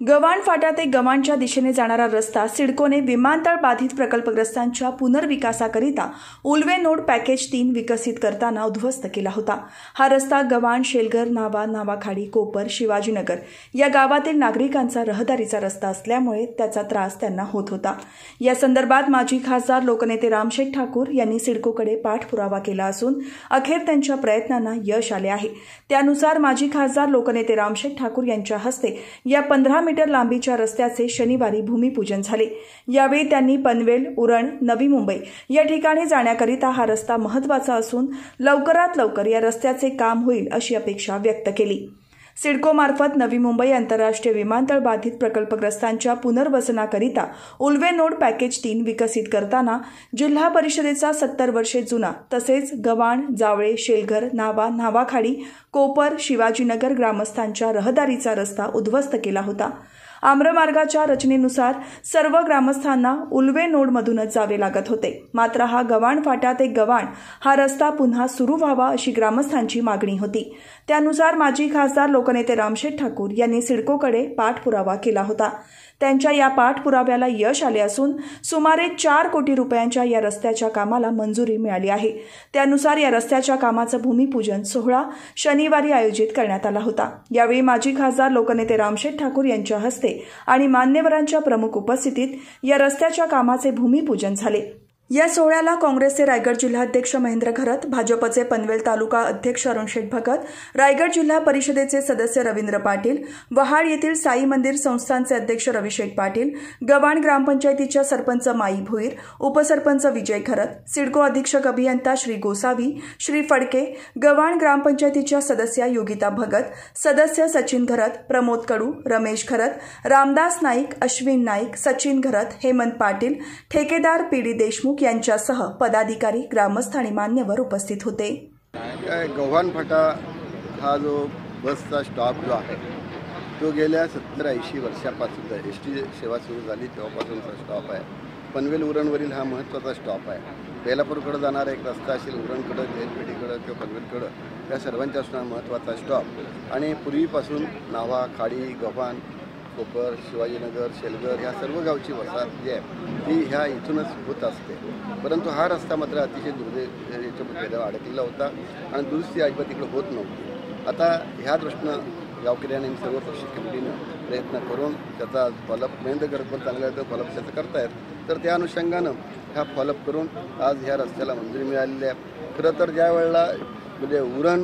गव्हाण फाटा ते गव्हाणच्या दिशेने जाणारा रस्ता सिडकोने विमानतळ बाधित प्रकल्पग्रस्तांच्या पुनर्विकासाकरिता उल्वे नोड पॅकेज तीन विकसित करताना उद्ध्वस्त केला होता. हा रस्ता गव्हाण शेलघर नावा नावाखाडी कोपर शिवाजीनगर या गावातील नागरिकांचा रहदारीचा रस्ता असल्यामुळे त्याचा त्रास त्यांना होत होता. या संदर्भात माजी खासदार लोकनेते रामशेठ ठाकूर यांनी सिडकोकडे पाठपुरावा केला असून अखेर त्यांच्या प्रयत्नांना यश आले आहे. त्यानुसार माजी खासदार लोकनेते रामशेठ ठाकूर यांच्या हस्ते या पंधरा मीटर लांबीच्या रस्त्याचे शनिवारी भूमिपूजन झाले. यावेळी त्यांनी पनवेल उरण नवी मुंबई या ठिकाणी जाण्याकरिता हा रस्ता महत्त्वाचा असून लवकरात लवकर या रस्त्याचे काम होईल अशी अपेक्षा व्यक्त केली. सिडकोमार्फत नवी मुंबई आंतरराष्ट्रीय विमानतळ बाधित प्रकल्पग्रस्तांच्या पुनर्वसनाकरिता उल्वे नोड पॅकेज तीन विकसित करताना जिल्हा परिषदेचा सत्तर वर्षे जुना तसेच गव्हाण जावळे शेलघर न्हावा न्हावाखाडी कोपर शिवाजीनगर ग्रामस्थांच्या रहदारीचा रस्ता उद्ध्वस्त केला होता. आम्रमार्गाच्या रचनेनुसार सर्व ग्रामस्थांना उल्वे नोडमधूनच जावे लागत होते. मात्र हा गव्हाण फाटा ते गव्हाण हा रस्ता पुन्हा सुरू व्हावा अशी ग्रामस्थांची मागणी होती. त्यानुसार माजी खासदार लोकनेते रामशेठ ठाकूर यांनी सिडकोकडे पाठपुरावा केला होता. त्यांच्या या पाठपुराव्याला यश आले असून सुमारे चार कोटी रुपयांच्या या रस्त्याच्या कामाला मंजुरी मिळाली आहे. त्यानुसार या रस्त्याच्या कामाचं भूमिपूजन सोहळा शनिवारी आयोजित करण्यात आला होता. यावेळी माजी खासदार लोकनेते रामशेठ ठाकूर यांच्या हस्ते आणि मान्यवरांच्या प्रमुख उपस्थितीत या रस्त्याच्या कामाचे भूमिपूजन झाले. या सोहळ्याला काँग्रेसचे रायगड जिल्हाध्यक्ष महेंद्र घरत भाजपचे पनवेल तालुका अध्यक्ष अरुणशेठ भगत रायगड जिल्हा परिषदेचे सदस्य रवींद्र पाटील वहाड येथील साई मंदिर संस्थानचे अध्यक्ष रविशेठ पाटील गव्हाण ग्रामपंचायतीच्या सरपंच माई भोईर उपसरपंच विजय घरत सिडको अधीक्षक अभियंता श्री गोसावी श्री फडके गव्हाण ग्रामपंचायतीच्या सदस्या योगिता भगत सदस्य सचिन घरत प्रमोद कडू रमेश घरत रामदास नाईक अश्विन नाईक सचिन घरत हेमंत पाटील ठेकेदार पी डी देशमुख यांच्यासह पदाधिकारी ग्रामस्थ आणि मान्यवर उपस्थित होते. काय गव्हाण फाटा हा जो बसचा स्टॉप जो आहे तो गेल्या सत्तर ऐंशी वर्षापासून एस टी सेवा सुरू झाली तेव्हापासूनचा स्टॉप आहे. पनवेल उरणवरील हा महत्त्वाचा स्टॉप आहे. बेलापूरकडं जाणारा एक रस्ता असेल उरणकडं जेलपेटीकडं किंवा पनवेलकडं या सर्वांच्या असणारा महत्त्वाचा स्टॉप. आणि पूर्वीपासून नावा खाडी गव्हाण कोपर शिवाजीनगर शेलगर ह्या सर्व गावची वसाहत जी आहे ती ह्या इथूनच होत असते. परंतु हा रस्ता मात्र अतिशय दुर्दैव याच्यामध्ये अडकलेला होता आणि दुरुस्ती अजिबात तिकडे होत नव्हती. आता ह्या दृष्टीनं गावकऱ्यांनी सर्व पक्षी कमिटीनं प्रयत्न करून त्याचा फॉलोअप मेहनत करत पण चांगला तर फॉलोअप त्याचं करतायत. तर त्या अनुषंगानं ह्या फॉलोअप करून आज ह्या रस्त्याला मंजुरी मिळालेली आहे. खरं तर ज्या वेळेला म्हणजे उरण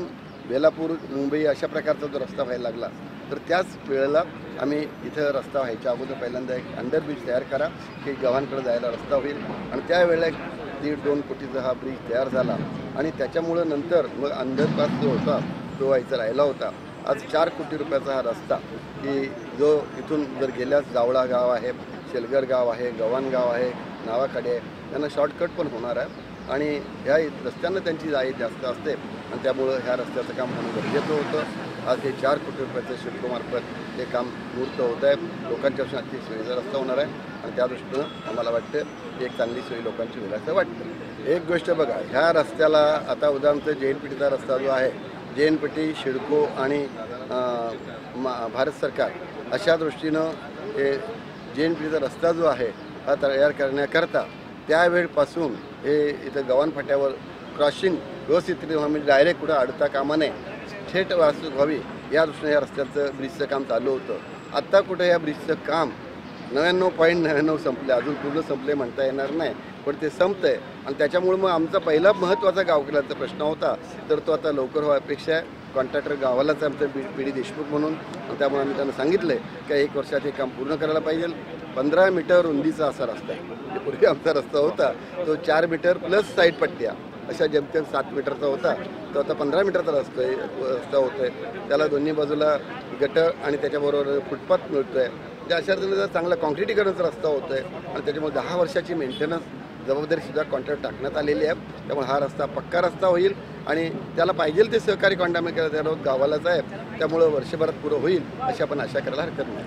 बेलापूर मुंबई अशा प्रकारचा जो रस्ता व्हायला लागला तर त्याच वेळेला आम्ही इथं रस्ता व्हायच्या अगोदर पहिल्यांदा एक अंडरब्रिज तयार करा की गव्हाणकडे जायला रस्ता होईल. आणि त्यावेळेला एक दीड दोन कोटीचा हा ब्रिज तयार झाला. आणि त्याच्यामुळं नंतर मग अंडरपास जो होता तो व्हायचा राहिला होता. आज चार कोटी रुपयाचा हा रस्ता की जो इथून जर गेल्यास जावळा गाव आहे शेलगर गाव आहे गव्हाण गाव आहे नावाकडे आहे त्यांना शॉर्टकट पण होणार आहे. आणि ह्या रस्त्यांना त्यांची जाई जास्त असते. आणि त्यामुळं ह्या रस्त्याचं काम होणं गरजेचं होतं. आज हे चार कोटी रुपयाचं शिल्कोमार्फत हे काम मूर्त होत आहे. लोकांच्या अगदी सोयीचा रस्ता होणार आहे. आणि त्या दृष्टीनं आम्हाला वाटतं एक चांगली सोयी लोकांची होईल असं वाटतं. एक गोष्ट बघा ह्या रस्त्याला आता उदाहरणार्थ जैनपेठीचा रस्ता जो आहे जैनपेठी शिडको आणि भारत सरकार अशा दृष्टीनं हे जैनपेठीचा रस्ता जो आहे हा तयार करण्याकरता त्यावेळपासून हे इथं गव्हाण फाट्यावर क्रॉसिंग व्यवस्थित म्हणजे डायरेक्ट कुठं अडता कामा नये थेट वाहतूक व्हावी या दृष्टीने या रस्त्याचं ब्रिजचं काम चालू होतं. आत्ता कुठं या ब्रिजचं काम नव्याण्णव पॉईंट नव्याण्णव संपले अजून पूर्ण संपले म्हणता येणार नाही पण ते संपतं आहे आणि त्याच्यामुळे मग आमचा पहिला महत्त्वाचा गावकऱ्याचा प्रश्न होता तर तो आता लवकर व्हा अपेक्षा आहे. कॉन्ट्रॅक्टर गावालाच आमचं पी डी देशमुख म्हणून त्यामुळे आम्ही त्यांना सांगितलं आहे की एक वर्षात हे काम पूर्ण करायला पाहिजे. पंधरा मीटर रुंदीचा असा रस्ता आहे. म्हणजे पूर्वी आमचा रस्ता होता तो चार मीटर प्लस साईड पट्ट्या अशा जेमतेम सात मीटरचा होता. तो आता पंधरा मीटरचा रस्ता आहे रस्ता होतो आहे. त्याला दोन्ही बाजूला गटर आणि त्याच्याबरोबर फुटपाथ मिळतो आहे म्हणजे त्या अशा रीतीने चांगला कॉन्क्रिटीकरणाचा रस्ता होतो आहे आणि त्याच्यामुळे दहा वर्षाची मेंटेनन्स जबाबदारीसुद्धा कॉन्ट्रॅक्ट टाकण्यात आलेली आहे. त्यामुळे हा रस्ता पक्का रस्ता होईल आणि त्याला पाहिजे ते सहकारी कॉन्टॅक्ट करायला गावालाच आहे. त्यामुळं वर्षभरात पुरं होईल अशी आपण आशा करायला हरकत नाही.